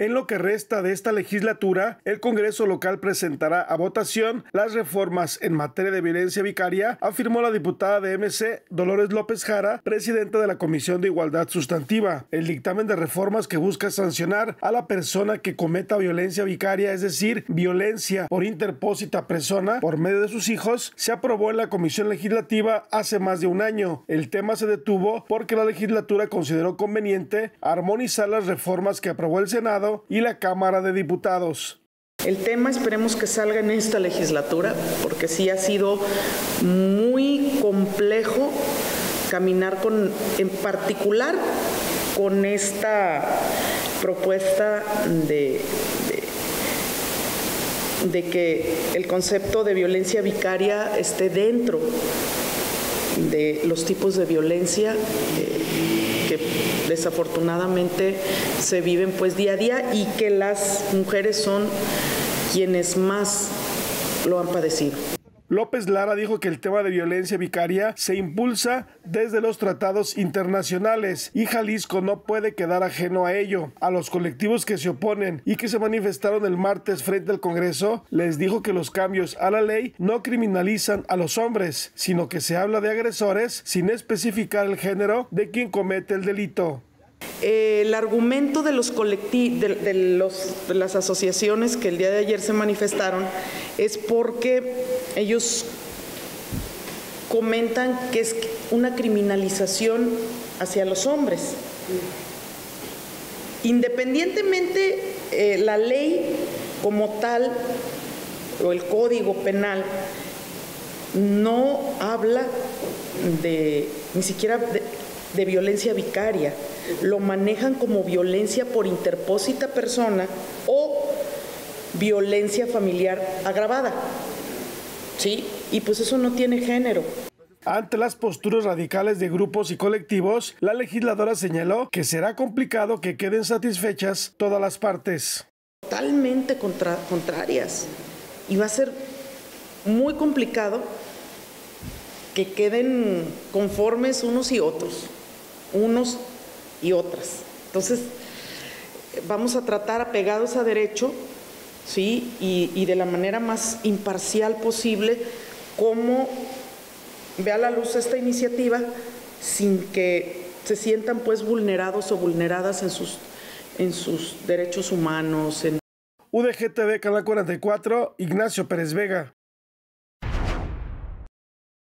En lo que resta de esta legislatura, el Congreso local presentará a votación las reformas en materia de violencia vicaria, afirmó la diputada de MC, Dolores López Jara, presidenta de la Comisión de Igualdad Sustantiva. El dictamen de reformas que busca sancionar a la persona que cometa violencia vicaria, es decir, violencia por interpósita persona por medio de sus hijos, se aprobó en la Comisión Legislativa hace más de un año. El tema se detuvo porque la legislatura consideró conveniente armonizar las reformas que aprobó el Senado y la Cámara de Diputados. El tema esperemos que salga en esta legislatura, porque sí ha sido muy complejo caminar con, en particular, con esta propuesta de, de, que el concepto de violencia vicaria esté dentro de los tipos de violencia eh, que desafortunadamente se viven pues día a día y que las mujeres son quienes más lo han padecido. López Lara dijo que el tema de violencia vicaria se impulsa desde los tratados internacionales y Jalisco no puede quedar ajeno a ello. A los colectivos que se oponen y que se manifestaron el martes frente al Congreso, les dijo que los cambios a la ley no criminalizan a los hombres, sino que se habla de agresores sin especificar el género de quien comete el delito. el argumento de los colectivos, de, los, de las asociaciones que el día de ayer se manifestaron es porque ellos comentan que es una criminalización hacia los hombres. Independientemente eh, la ley como tal o el código penal no habla de ni siquiera de, de violencia vicaria, lo manejan como violencia por interpósita persona o violencia familiar agravada. ¿Sí? Y pues eso no tiene género. Ante las posturas radicales de grupos y colectivos, la legisladora señaló que será complicado que queden satisfechas todas las partes. Totalmente contra, contrarias. Y va a ser muy complicado que queden conformes unos y otros, unos y otras. Entonces, vamos a tratar apegados a derecho ¿sí? Y, de la manera más imparcial posible cómo vea la luz esta iniciativa sin que se sientan pues vulnerados o vulneradas en sus, en sus derechos humanos. En... UDGTV Canal 44, Ignacio Pérez Vega.